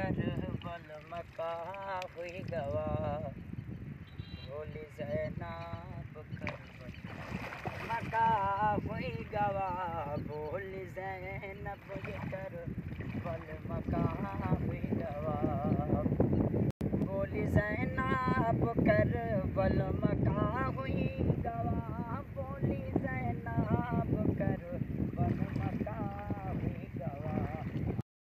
कर बल मका हुई गवा। बोली जैनाब कर बल मका हुई गवा। भोली जैनब कर बल मका हुई गवा। बोली जैनाब कर बल